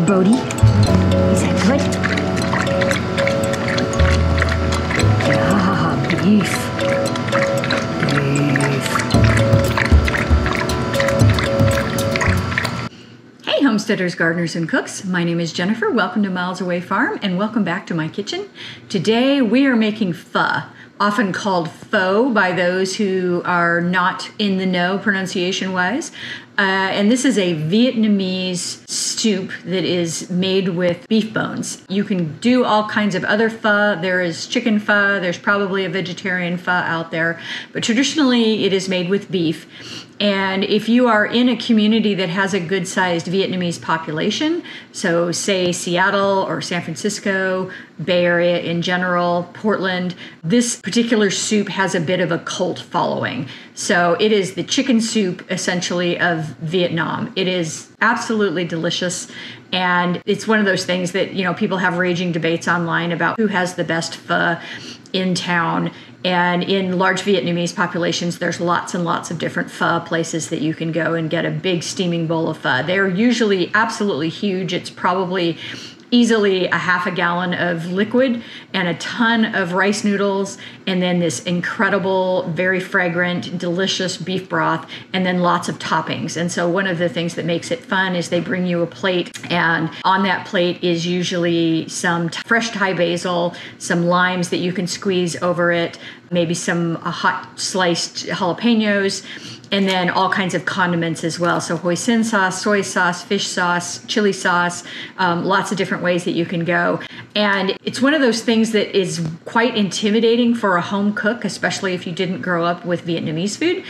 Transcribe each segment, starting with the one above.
good? Is that good? Ah, beef. Beef. Hey, homesteaders, gardeners, and cooks. My name is Jennifer. Welcome to Miles Away Farm and welcome back to my kitchen. Today we are making pho often called pho by those who are not in the know pronunciation wise. Uh, and this is a Vietnamese soup that is made with beef bones. You can do all kinds of other pho. There is chicken pho, there's probably a vegetarian pho out there, but traditionally it is made with beef. And if you are in a community that has a good sized Vietnamese population, so say Seattle or San Francisco, Bay Area in general, Portland, this particular soup has a bit of a cult following. So it is the chicken soup essentially of Vietnam. It is absolutely delicious. And it's one of those things that, you know, people have raging debates online about who has the best pho in town. And in large Vietnamese populations, there's lots and lots of different pho places that you can go and get a big steaming bowl of pho. They're usually absolutely huge. It's probably easily a half a gallon of liquid and a ton of rice noodles and then this incredible very fragrant delicious beef broth and then lots of toppings. And so one of the things that makes it fun is they bring you a plate and on that plate is usually some fresh thai basil some limes that you can squeeze over it maybe some uh, hot sliced jalapenos and then all kinds of condiments as well. So hoisin sauce, soy sauce, fish sauce, chili sauce, um, lots of different ways that you can go. And it's one of those things that is quite intimidating for a home cook, especially if you didn't grow up with Vietnamese food.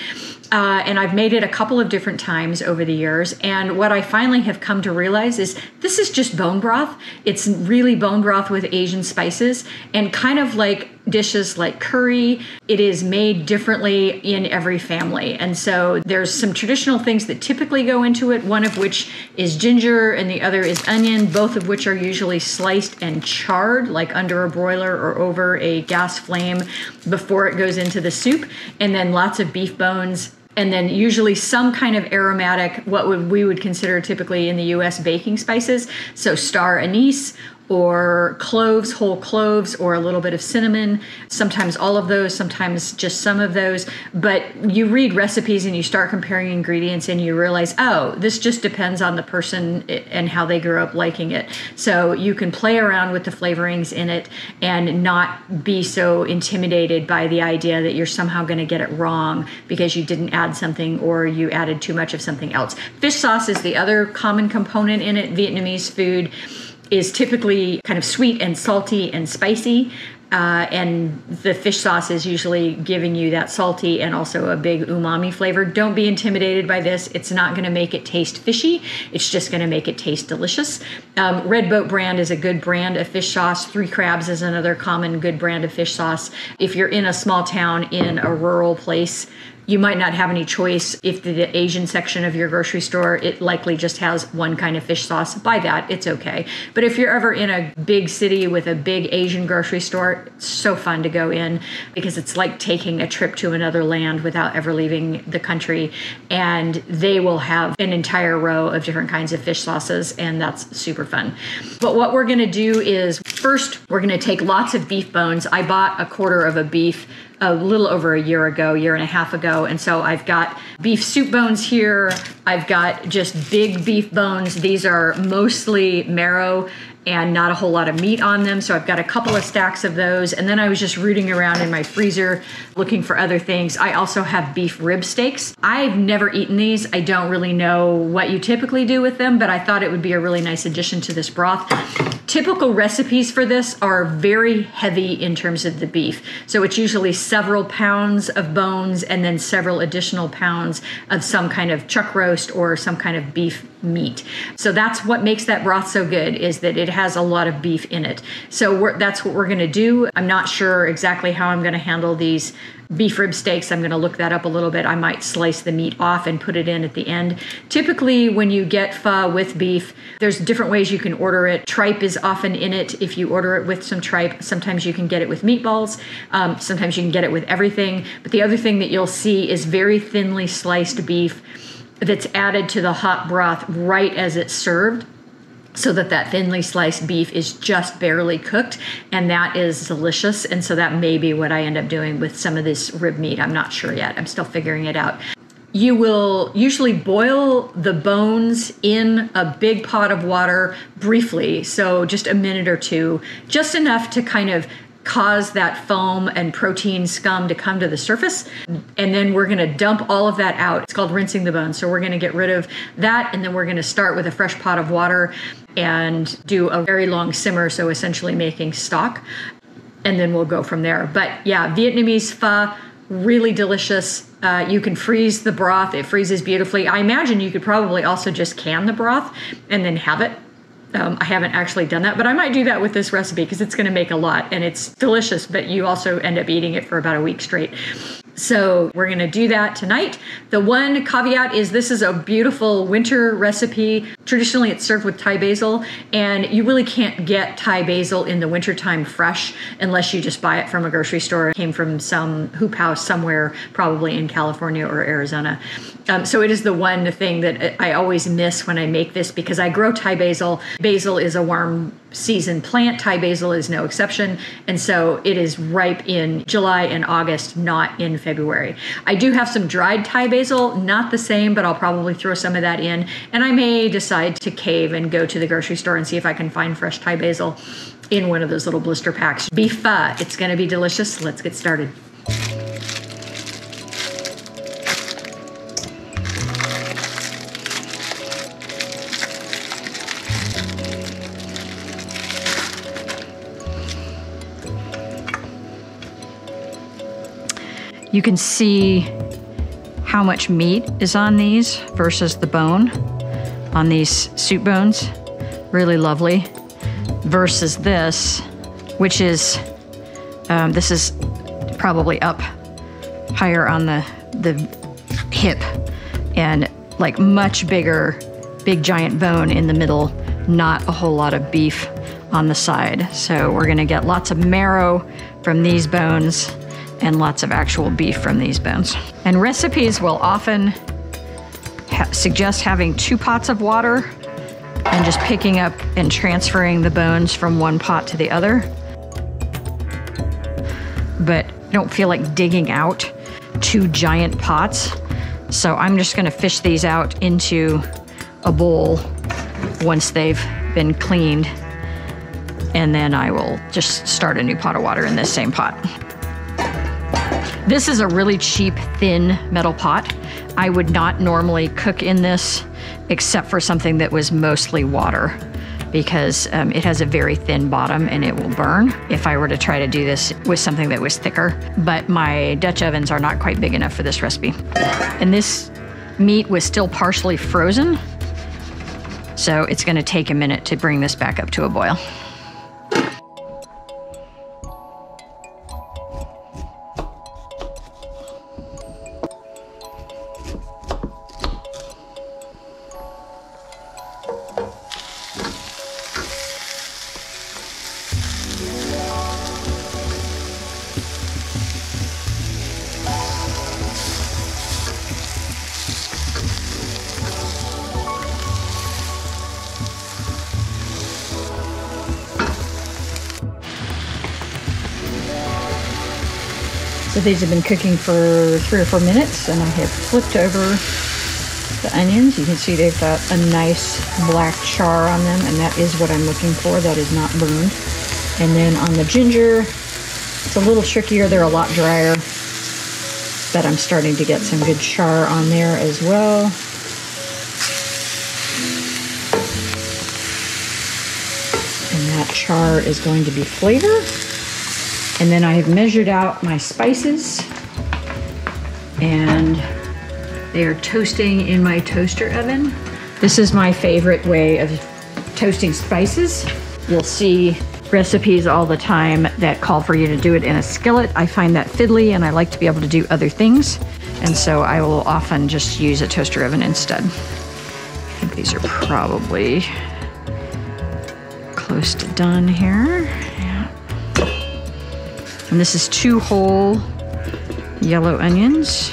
Uh, and I've made it a couple of different times over the years. And what I finally have come to realize is this is just bone broth. It's really bone broth with Asian spices and kind of like dishes like curry. It is made differently in every family. And so there's some traditional things that typically go into it, one of which is ginger and the other is onion, both of which are usually sliced and charred, like under a broiler or over a gas flame before it goes into the soup. And then lots of beef bones and then usually some kind of aromatic what we would consider typically in the US baking spices so star anise or cloves, whole cloves, or a little bit of cinnamon. Sometimes all of those, sometimes just some of those. But you read recipes and you start comparing ingredients and you realize, oh, this just depends on the person and how they grew up liking it. So you can play around with the flavorings in it and not be so intimidated by the idea that you're somehow going to get it wrong because you didn't add something or you added too much of something else. Fish sauce is the other common component in it, Vietnamese food is typically kind of sweet and salty and spicy. Uh, and the fish sauce is usually giving you that salty and also a big umami flavor. Don't be intimidated by this. It's not going to make it taste fishy. It's just going to make it taste delicious. Um, Red Boat brand is a good brand of fish sauce. Three Crabs is another common good brand of fish sauce. If you're in a small town in a rural place, you might not have any choice if the Asian section of your grocery store it likely just has one kind of fish sauce. Buy that, it's okay. But if you're ever in a big city with a big Asian grocery store, it's so fun to go in because it's like taking a trip to another land without ever leaving the country. And they will have an entire row of different kinds of fish sauces, and that's super fun. But what we're gonna do is first, we're gonna take lots of beef bones. I bought a quarter of a beef a little over a year ago, year and a half ago. And so I've got beef soup bones here. I've got just big beef bones. These are mostly marrow and not a whole lot of meat on them. So I've got a couple of stacks of those. And then I was just rooting around in my freezer looking for other things. I also have beef rib steaks. I've never eaten these. I don't really know what you typically do with them, but I thought it would be a really nice addition to this broth. Typical recipes for this are very heavy in terms of the beef. So it's usually several pounds of bones and then several additional pounds of some kind of chuck roast or some kind of beef meat. So that's what makes that broth so good is that it has a lot of beef in it. So that's what we're going to do. I'm not sure exactly how I'm going to handle these beef rib steaks. I'm going to look that up a little bit. I might slice the meat off and put it in at the end. Typically, when you get pho with beef, there's different ways you can order it. Tripe is often in it if you order it with some tripe. Sometimes you can get it with meatballs. Um, sometimes you can get it with everything. But the other thing that you'll see is very thinly sliced beef that's added to the hot broth right as it's served so that that thinly sliced beef is just barely cooked and that is delicious. And so that may be what i end up doing with some of this rib meat. I'm not sure yet. I'm still figuring it out. You will usually boil the bones in a big pot of water briefly so just a minute or two just enough to kind of cause that foam and protein scum to come to the surface. And then we're going to dump all of that out. It's called rinsing the bones. So we're going to get rid of that. And then we're going to start with a fresh pot of water and do a very long simmer. So essentially making stock. And then we'll go from there. But yeah, Vietnamese pho, really delicious. Uh, you can freeze the broth, it freezes beautifully. I imagine you could probably also just can the broth and then have it um, I haven't actually done that, but I might do that with this recipe because it's going to make a lot and it's delicious, but you also end up eating it for about a week straight. So we're going to do that tonight. The one caveat is this is a beautiful winter recipe. Traditionally, it's served with Thai basil, and you really can't get Thai basil in the wintertime fresh unless you just buy it from a grocery store. It came from some hoop house somewhere, probably in California or Arizona. Um, so it is the one thing that I always miss when I make this because I grow Thai basil. Basil is a warm season plant. Thai basil is no exception. And so it is ripe in July and August, not in February. I do have some dried Thai basil, not the same, but I'll probably throw some of that in. And I may decide to cave and go to the grocery store and see if I can find fresh Thai basil in one of those little blister packs. Beef pho, it's going to be delicious. Let's get started. You can see how much meat is on these versus the bone on these soup bones. Really lovely. Versus this, which is, um, this is probably up higher on the, the hip and like much bigger, big giant bone in the middle, not a whole lot of beef on the side. So we're gonna get lots of marrow from these bones and lots of actual beef from these bones. And recipes will often ha suggest having two pots of water and just picking up and transferring the bones from one pot to the other. But don't feel like digging out two giant pots. So I'm just gonna fish these out into a bowl once they've been cleaned. And then I will just start a new pot of water in this same pot. This is a really cheap, thin metal pot. I would not normally cook in this except for something that was mostly water because um, it has a very thin bottom and it will burn if I were to try to do this with something that was thicker. But my Dutch ovens are not quite big enough for this recipe. And this meat was still partially frozen, so it's gonna take a minute to bring this back up to a boil. So these have been cooking for three or four minutes and I have flipped over the onions. You can see they've got a nice black char on them and that is what I'm looking for. That is not burned. And then on the ginger, it's a little trickier. They're a lot drier, but I'm starting to get some good char on there as well. And that char is going to be flavor. And then I have measured out my spices and they are toasting in my toaster oven. This is my favorite way of toasting spices. You'll see recipes all the time that call for you to do it in a skillet. I find that fiddly and I like to be able to do other things. And so I will often just use a toaster oven instead. I think these are probably close to done here. And this is two whole yellow onions.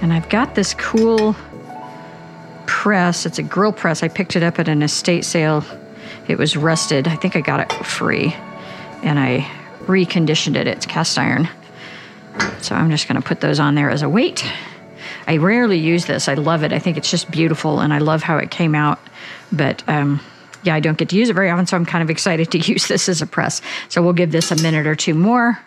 And I've got this cool press. It's a grill press. I picked it up at an estate sale. It was rusted. I think I got it free. And I reconditioned it. It's cast iron. So I'm just going to put those on there as a weight. I rarely use this. I love it. I think it's just beautiful and I love how it came out. But um, yeah, I don't get to use it very often, so I'm kind of excited to use this as a press. So we'll give this a minute or two more.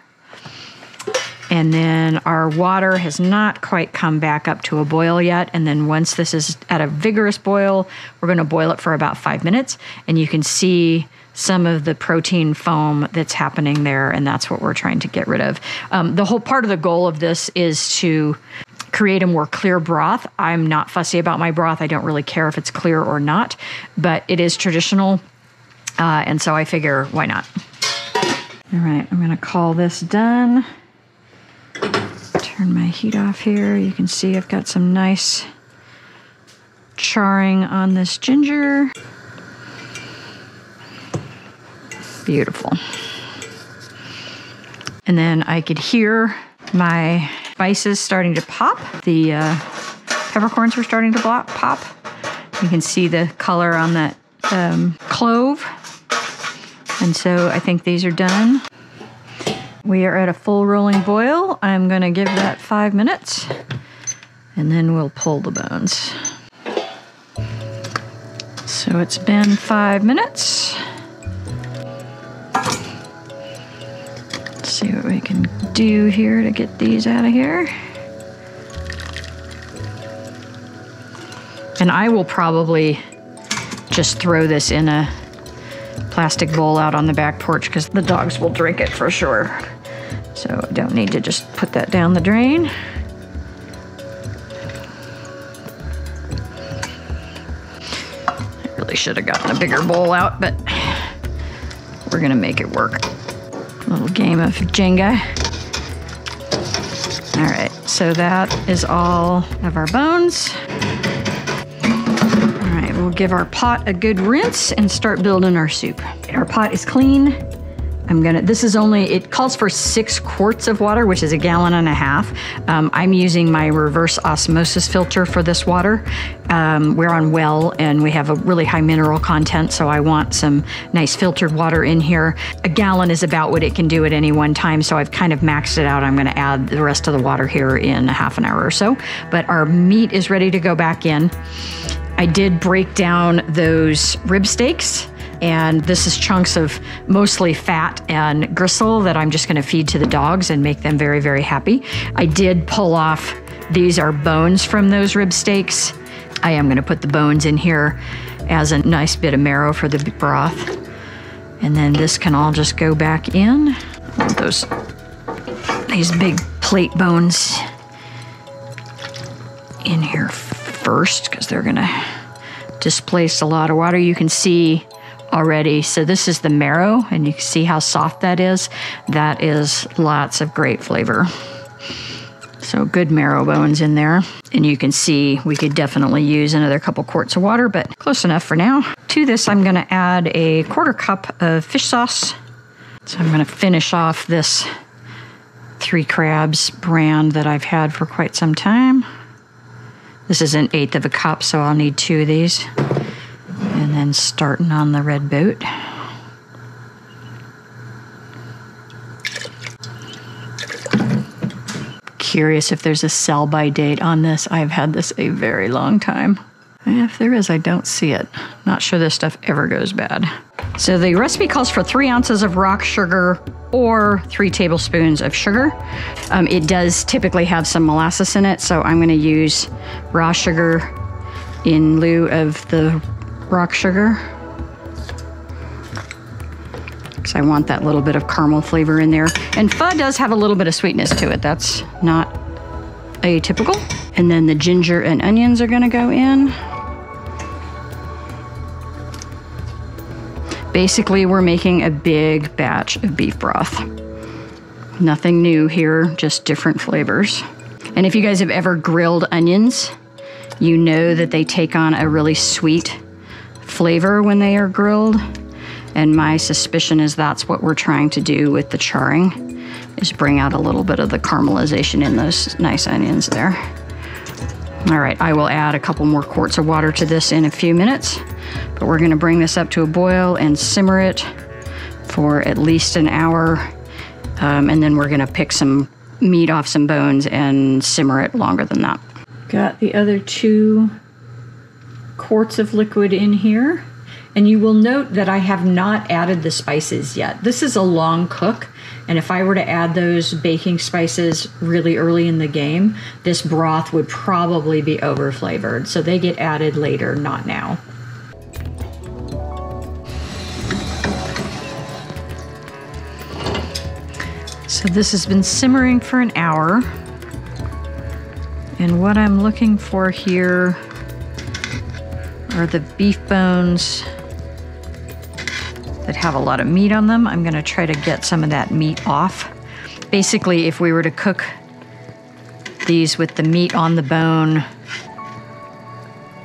And then our water has not quite come back up to a boil yet. And then once this is at a vigorous boil, we're going to boil it for about five minutes. And you can see some of the protein foam that's happening there. And that's what we're trying to get rid of. Um, the whole part of the goal of this is to create a more clear broth. I'm not fussy about my broth. I don't really care if it's clear or not, but it is traditional. Uh, and so I figure, why not? All right, I'm going to call this done turn my heat off here. You can see I've got some nice charring on this ginger. Beautiful. And then I could hear my spices starting to pop. The uh, peppercorns were starting to pop. You can see the color on that um, clove. And so I think these are done. We are at a full rolling boil. I'm going to give that five minutes and then we'll pull the bones. So it's been five minutes. See what we can do here to get these out of here. And I will probably just throw this in a plastic bowl out on the back porch because the dogs will drink it for sure. So I don't need to just put that down the drain. I really should have gotten a bigger bowl out, but we're gonna make it work. Little game of Jenga. All right, so that is all of our bones. All right, we'll give our pot a good rinse and start building our soup. Our pot is clean. I'm gonna, this is only, it calls for six quarts of water, which is a gallon and a half. Um, I'm using my reverse osmosis filter for this water. Um, we're on well and we have a really high mineral content, so I want some nice filtered water in here. A gallon is about what it can do at any one time, so I've kind of maxed it out. I'm gonna add the rest of the water here in a half an hour or so. But our meat is ready to go back in. I did break down those rib steaks and this is chunks of mostly fat and gristle that I'm just going to feed to the dogs and make them very, very happy. I did pull off, these are bones from those rib steaks. I am going to put the bones in here as a nice bit of marrow for the broth. And then this can all just go back in. Those, these big plate bones in here first because they're going to displace a lot of water. You can see already. So this is the marrow, and you can see how soft that is. That is lots of great flavor. So good marrow bones in there. And you can see we could definitely use another couple quarts of water, but close enough for now. To this, I'm gonna add a quarter cup of fish sauce. So I'm gonna finish off this Three Crabs brand that I've had for quite some time. This is an eighth of a cup, so I'll need two of these and starting on the red boat. Curious if there's a sell by date on this. I've had this a very long time. If there is, I don't see it. Not sure this stuff ever goes bad. So the recipe calls for three ounces of rock sugar or three tablespoons of sugar. Um, it does typically have some molasses in it, so I'm going to use raw sugar in lieu of the rock sugar. Because I want that little bit of caramel flavor in there. And pho does have a little bit of sweetness to it. That's not atypical. And then the ginger and onions are going to go in. Basically, we're making a big batch of beef broth. Nothing new here, just different flavors. And if you guys have ever grilled onions, you know that they take on a really sweet flavor when they are grilled. And my suspicion is that's what we're trying to do with the charring, is bring out a little bit of the caramelization in those nice onions there. All right, I will add a couple more quarts of water to this in a few minutes, but we're gonna bring this up to a boil and simmer it for at least an hour. Um, and then we're gonna pick some meat off some bones and simmer it longer than that. Got the other two quarts of liquid in here. And you will note that I have not added the spices yet. This is a long cook, and if I were to add those baking spices really early in the game, this broth would probably be over flavored. So they get added later, not now. So this has been simmering for an hour. And what I'm looking for here are the beef bones that have a lot of meat on them. I'm gonna try to get some of that meat off. Basically, if we were to cook these with the meat on the bone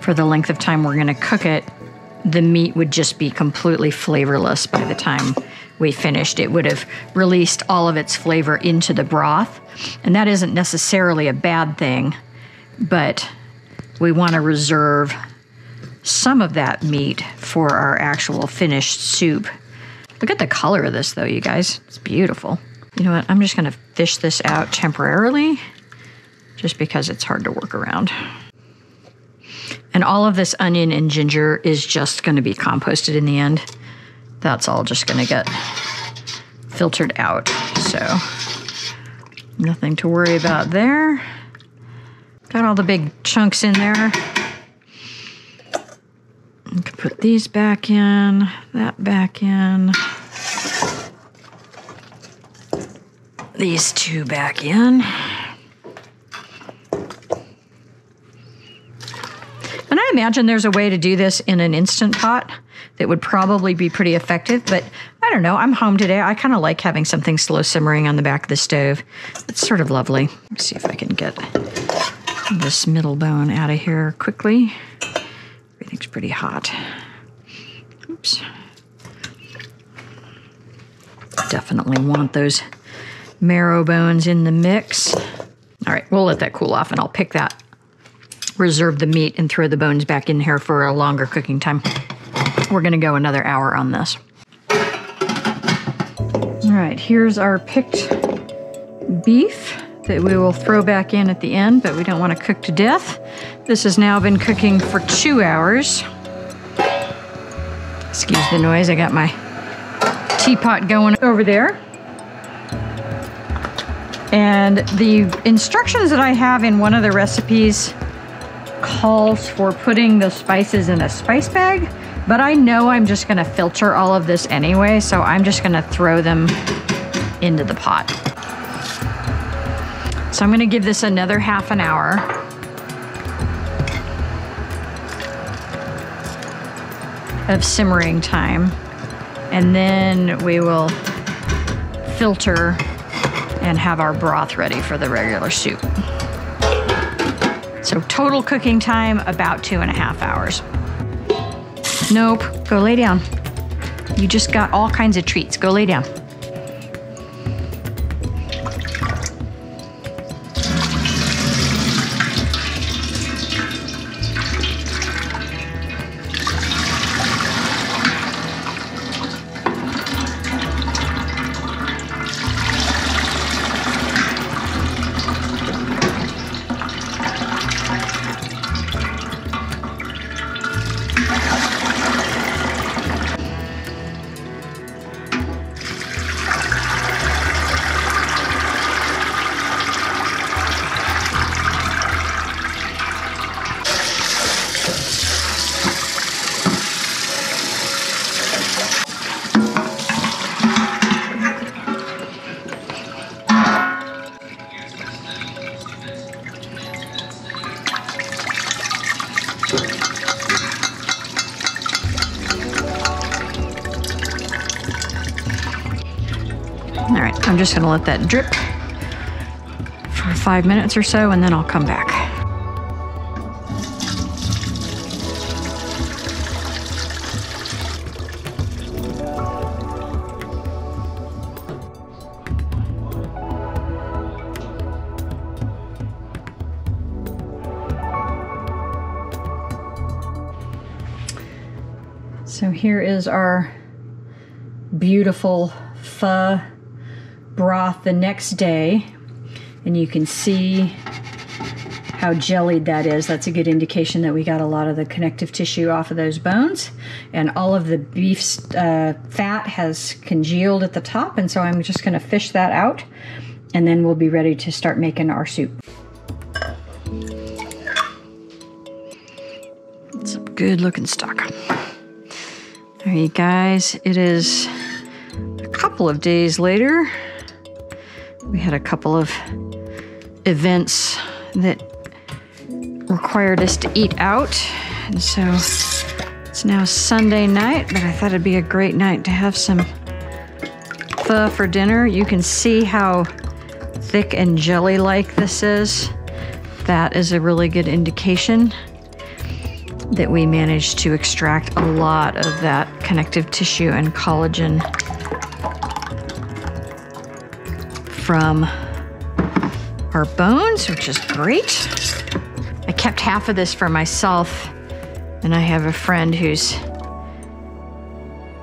for the length of time we're gonna cook it, the meat would just be completely flavorless by the time we finished. It would have released all of its flavor into the broth. And that isn't necessarily a bad thing, but we want to reserve some of that meat for our actual finished soup. Look at the color of this, though, you guys. It's beautiful. You know what? I'm just going to fish this out temporarily just because it's hard to work around. And all of this onion and ginger is just going to be composted in the end. That's all just going to get filtered out. So, nothing to worry about there. Got all the big chunks in there. Put these back in, that back in. These two back in. And I imagine there's a way to do this in an instant pot that would probably be pretty effective, but I don't know. I'm home today. I kind of like having something slow simmering on the back of the stove. It's sort of lovely. Let's see if I can get this middle bone out of here quickly. Everything's pretty hot. Oops. Definitely want those marrow bones in the mix. All right, we'll let that cool off and I'll pick that, reserve the meat, and throw the bones back in here for a longer cooking time. We're gonna go another hour on this. All right, here's our picked beef that we will throw back in at the end, but we don't want to cook to death. This has now been cooking for two hours. Excuse the noise, I got my teapot going over there. And the instructions that I have in one of the recipes calls for putting the spices in a spice bag, but I know I'm just gonna filter all of this anyway, so I'm just gonna throw them into the pot. So I'm gonna give this another half an hour. of simmering time. And then we will filter and have our broth ready for the regular soup. So total cooking time, about two and a half hours. Nope, go lay down. You just got all kinds of treats. Go lay down. I'm just gonna let that drip for five minutes or so and then I'll come back. So here is our beautiful pho broth the next day. And you can see how jellied that is. That's a good indication that we got a lot of the connective tissue off of those bones. And all of the beef uh, fat has congealed at the top. And so I'm just going to fish that out. And then we'll be ready to start making our soup. It's a good looking stock. All right, guys, it is a couple of days later. We had a couple of events that required us to eat out. And so it's now Sunday night, but I thought it'd be a great night to have some pho for dinner. You can see how thick and jelly like this is. That is a really good indication that we managed to extract a lot of that connective tissue and collagen from our bones, which is great. I kept half of this for myself, and I have a friend who's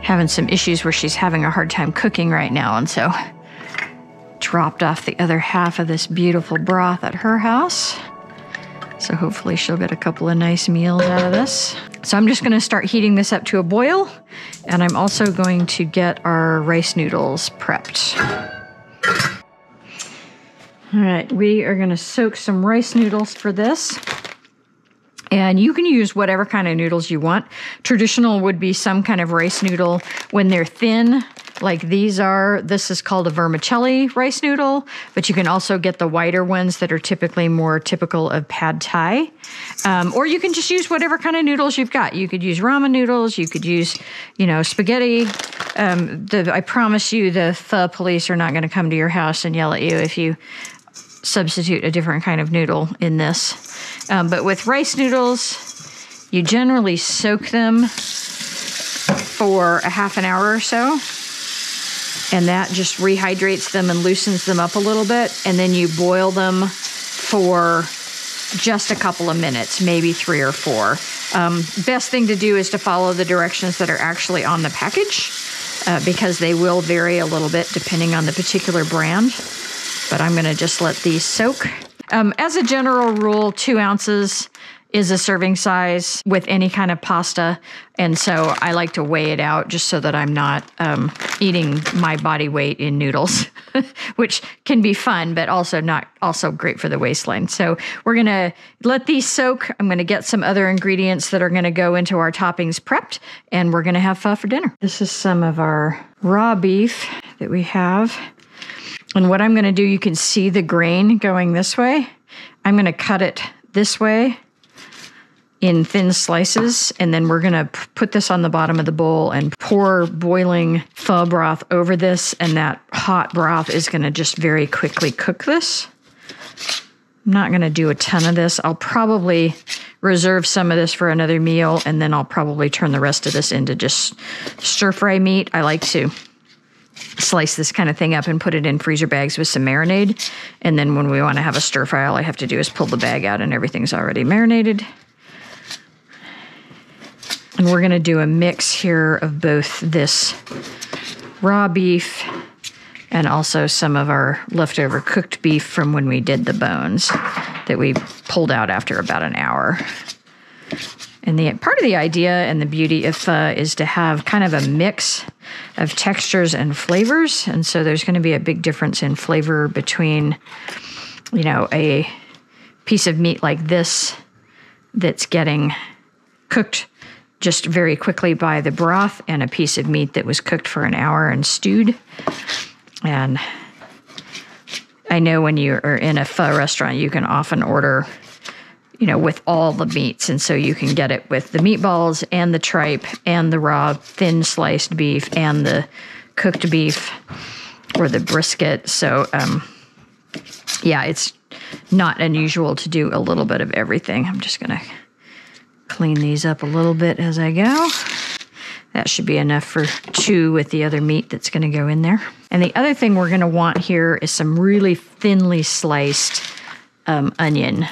having some issues where she's having a hard time cooking right now, and so dropped off the other half of this beautiful broth at her house. So hopefully she'll get a couple of nice meals out of this. So I'm just going to start heating this up to a boil, and I'm also going to get our rice noodles prepped. All right, we are going to soak some rice noodles for this. And you can use whatever kind of noodles you want. Traditional would be some kind of rice noodle when they're thin, like these are. This is called a vermicelli rice noodle, but you can also get the wider ones that are typically more typical of pad thai. Um, or you can just use whatever kind of noodles you've got. You could use ramen noodles, you could use, you know, spaghetti. Um, the, I promise you, the pho police are not going to come to your house and yell at you if you substitute a different kind of noodle in this. Um, but with rice noodles, you generally soak them for a half an hour or so. And that just rehydrates them and loosens them up a little bit. And then you boil them for just a couple of minutes, maybe three or four. Um, best thing to do is to follow the directions that are actually on the package uh, because they will vary a little bit depending on the particular brand but I'm going to just let these soak. Um, as a general rule, two ounces is a serving size with any kind of pasta. And so I like to weigh it out just so that I'm not um, eating my body weight in noodles, which can be fun, but also not also great for the waistline. So we're going to let these soak. I'm going to get some other ingredients that are going to go into our toppings prepped, and we're going to have pho for dinner. This is some of our raw beef that we have. And what I'm going to do, you can see the grain going this way. I'm going to cut it this way in thin slices, and then we're going to put this on the bottom of the bowl and pour boiling pho broth over this, and that hot broth is going to just very quickly cook this. I'm not going to do a ton of this. I'll probably reserve some of this for another meal, and then I'll probably turn the rest of this into just stir fry meat. I like to slice this kind of thing up and put it in freezer bags with some marinade. And then when we want to have a stir fry, all I have to do is pull the bag out and everything's already marinated. And we're going to do a mix here of both this raw beef and also some of our leftover cooked beef from when we did the bones that we pulled out after about an hour. And the part of the idea and the beauty of pho is to have kind of a mix of textures and flavors. And so there's going to be a big difference in flavor between, you know, a piece of meat like this that's getting cooked just very quickly by the broth and a piece of meat that was cooked for an hour and stewed. And I know when you are in a pho restaurant, you can often order you know, with all the meats. And so you can get it with the meatballs and the tripe and the raw thin sliced beef and the cooked beef or the brisket. So, um, yeah, it's not unusual to do a little bit of everything. I'm just going to clean these up a little bit as I go. That should be enough for two with the other meat that's going to go in there. And the other thing we're going to want here is some really thinly sliced um, onion.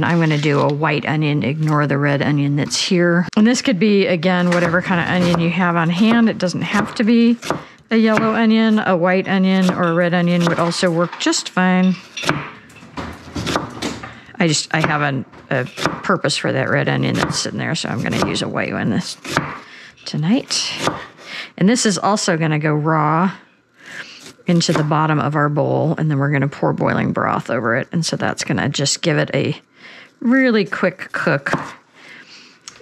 And I'm going to do a white onion, ignore the red onion that's here. And this could be, again, whatever kind of onion you have on hand. It doesn't have to be a yellow onion, a white onion, or a red onion would also work just fine. I just, I have a, a purpose for that red onion that's sitting there, so I'm going to use a white one this tonight. And this is also going to go raw into the bottom of our bowl, and then we're going to pour boiling broth over it. And so that's going to just give it a really quick cook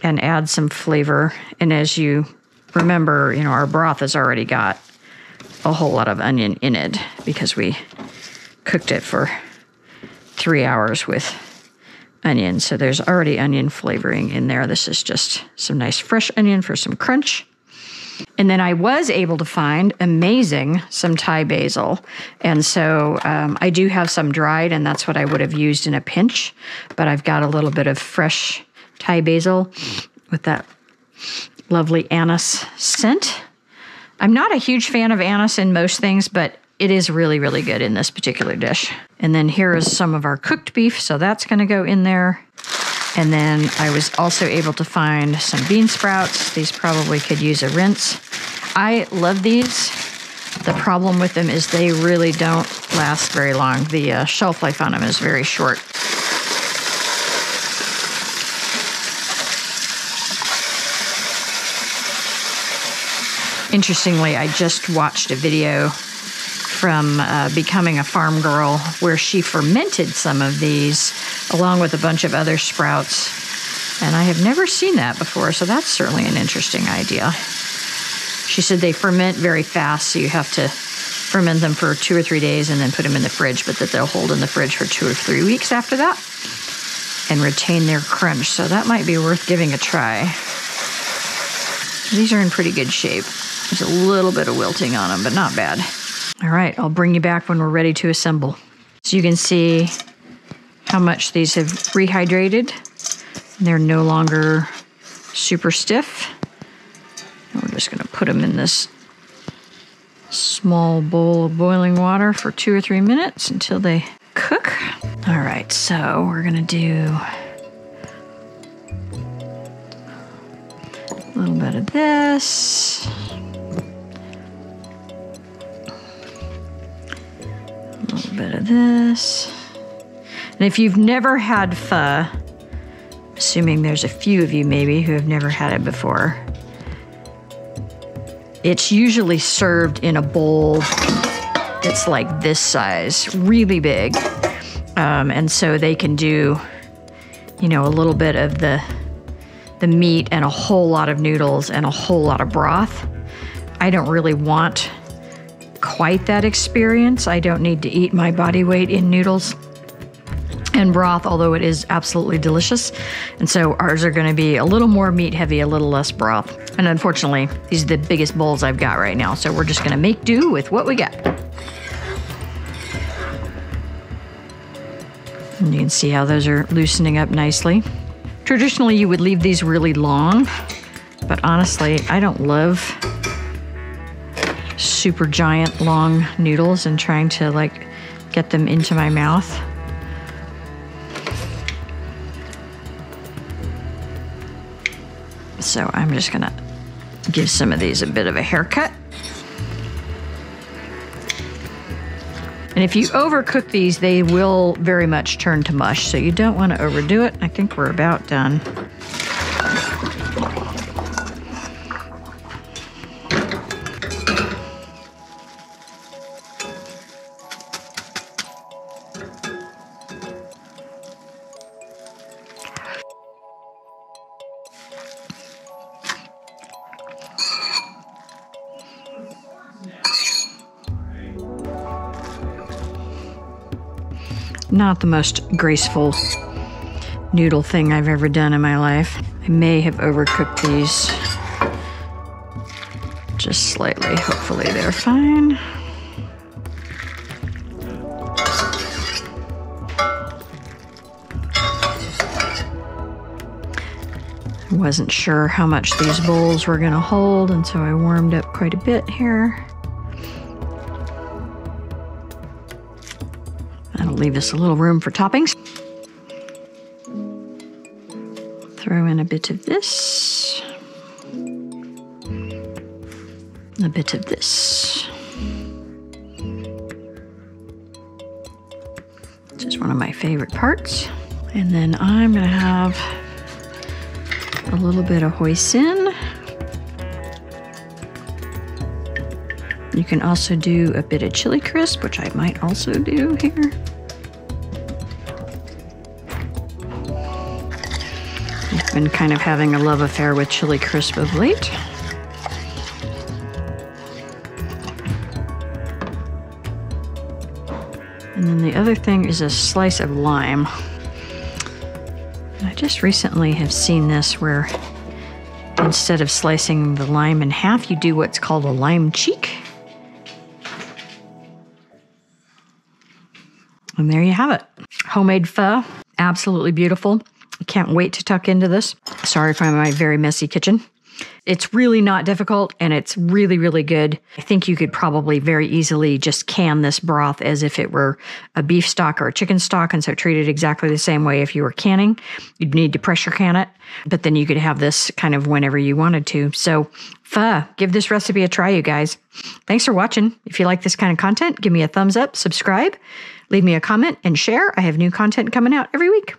and add some flavor. And as you remember, you know, our broth has already got a whole lot of onion in it because we cooked it for three hours with onion. So there's already onion flavoring in there. This is just some nice fresh onion for some crunch. And then I was able to find amazing some Thai basil. And so um, I do have some dried, and that's what I would have used in a pinch. But I've got a little bit of fresh Thai basil with that lovely anise scent. I'm not a huge fan of anise in most things, but it is really, really good in this particular dish. And then here is some of our cooked beef, so that's going to go in there. And then I was also able to find some bean sprouts. These probably could use a rinse. I love these. The problem with them is they really don't last very long. The uh, shelf life on them is very short. Interestingly, I just watched a video from uh, Becoming a Farm Girl where she fermented some of these along with a bunch of other sprouts. And I have never seen that before, so that's certainly an interesting idea. She said they ferment very fast, so you have to ferment them for two or three days and then put them in the fridge, but that they'll hold in the fridge for two or three weeks after that and retain their crunch. So that might be worth giving a try. These are in pretty good shape. There's a little bit of wilting on them, but not bad. All right, I'll bring you back when we're ready to assemble. So you can see how much these have rehydrated. They're no longer super stiff. And we're just going to put them in this small bowl of boiling water for two or three minutes until they cook. All right, so we're going to do a little bit of this. A little bit of this. And if you've never had pho, assuming there's a few of you maybe who have never had it before, it's usually served in a bowl that's like this size, really big. Um, and so they can do, you know, a little bit of the the meat and a whole lot of noodles and a whole lot of broth. I don't really want quite that experience. I don't need to eat my body weight in noodles and broth, although it is absolutely delicious. And so ours are to be a little more meat heavy, a little less broth. And unfortunately, these are the biggest bowls I've got right now. So we're just to make do with what we got. And you can see how those are loosening up nicely. Traditionally, you would leave these really long, but honestly, I don't love super giant long noodles and trying to like get them into my mouth. So I'm just gonna give some of these a bit of a haircut. And if you overcook these, they will very much turn to mush, so you don't want to overdo it. I think we're about done. Not the most graceful noodle thing I've ever done in my life. I may have overcooked these just slightly. Hopefully, they're fine. I wasn't sure how much these bowls were going to hold, and so I warmed up quite a bit here. Leave us a little room for toppings. throw in a bit of this, a bit of this. Which is one of my favorite parts. And then I'm gonna have a little bit of hoisin. You can also do a bit of chili crisp, which I might also do here. Been kind of having a love affair with chili crisp of late. And then the other thing is a slice of lime. I just recently have seen this where instead of slicing the lime in half, you do what's called a lime cheek. And there you have it. Homemade pho, absolutely beautiful. Can't wait to tuck into this. Sorry for my very messy kitchen. It's really not difficult and it's really, really good. I think you could probably very easily just can this broth as if it were a beef stock or a chicken stock. And so treat it exactly the same way if you were canning. You'd need to pressure can it, but then you could have this kind of whenever you wanted to. So, pho, give this recipe a try, you guys. Thanks for watching. If you like this kind of content, give me a thumbs up, subscribe, leave me a comment, and share. I have new content coming out every week.